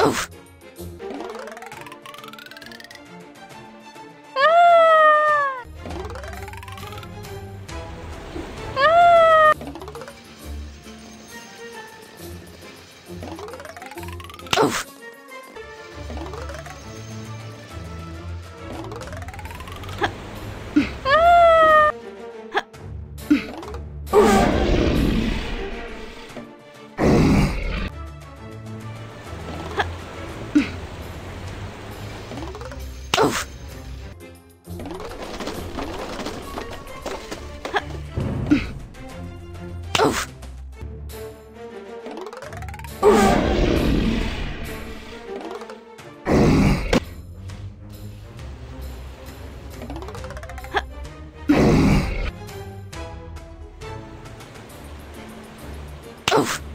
Oof. Oof. Oof. Oof. Oof.